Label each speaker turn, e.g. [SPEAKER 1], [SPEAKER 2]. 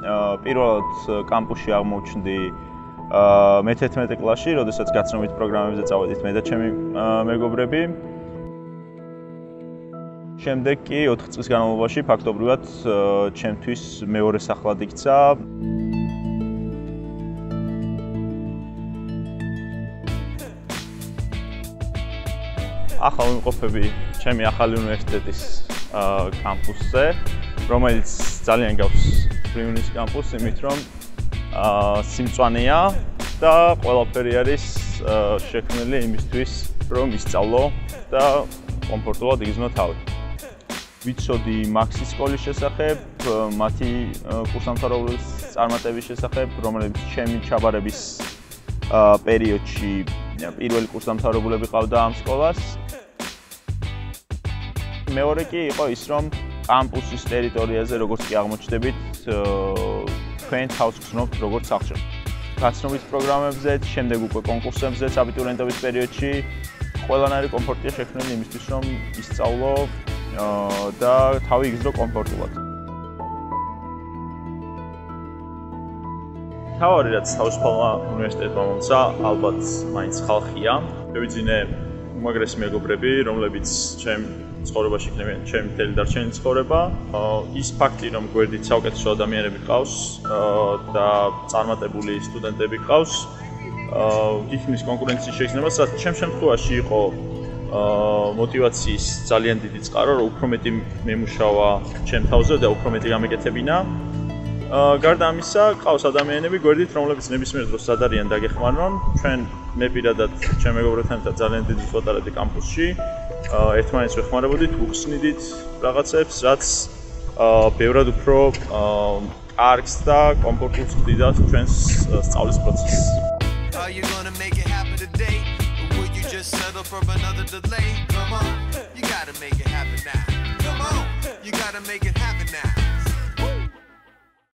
[SPEAKER 1] პირველად კამპუსში აღმოჩნდი აა მე-11 კლასში, როდესაც გაცნობით პროგრამებზე წავედით მე და ჩემი მეგობრები. შემდეგ კი 4 წლის განმავლობაში ფაქტობრივად ჩემთვის მეორე სახლად იქცა. ახლა ვიმყოფები ჩემი ახალი უნივერსიტეტის კამპუსზე, რომელიც ძალიან გავს პრიმუნის კამპუსი, იმით რომ აა სიმწვანეა და ყველაფერი არის შექმნილი იმისთვის, რომ ისწავლო და კომფორტულად იგრძნო თავი. ვიცოდი მაქსის სკოლის შესახებ, მათი კურსდამთავრების წარმატების შესახებ, რომელიც ჩემი ჩაბარების პერიოდში პირველი კურსდამთავრებულები ყავდა ამ სკოლას. მეორე კი იყო ის, რომ კამპუსის ტერიტორიაზე როგორც კი აღმოჩნდებით, თქვენ თავს გზნობთ როგორც სახში. გაცნობის პროგრამებზე, შემდეგ უკვე კონკურსებზე აბიტურიენტობის პერიოდში ყველანაირი კომფორტია შექმნილი იმისთვის, რომ ისწავლო და თავი იგრძნო კომფორტულად. თავი რაც თავისუფალმა უნივერსიტეტმა მომცა, ალბათ მაინც ხალხია. მევიძინე უმაგრესი მეგობრები, რომლებიც ჩემ ცხოვრებაში იქნებიან, ჩემ მთელი დარჩენი ცხოვრება. ის ფაქტი, რომ გვერდით საუკეთესო ადამიანები ყავს და წარმატებული სტუდენტები ყავს, იქნის კონკურენცია შეიძლება, რაც ჩემ შემთხვევაში იყო мотивацიის ძალიან დიდი წყარო, რომ უფრო მეტი მემუშავა ჩემ თავზე და უფრო მეტი გამეკეთებინა. გარდა ამისა, ყავს ადამიანები გვერდით, რომლებიც ნებისმიერ დროს სადარიან დაგეხმარონ. ჩვენ მე პირადად ჩემ მეგობრებთან ძალიან დიდი ფოტოები კამპუსში. ერთმანეთს ვეხმარებოდით, უხსნიდით რაღაცებს, რაც ბევრად უფრო კარგს და კომფორტულს ხდიდა ჩვენს სწავლის პროცესს. Are you to make it happen today? Or will you just settle for another delay? Come on. You got to make it happen now. Come on. You got to make it happen.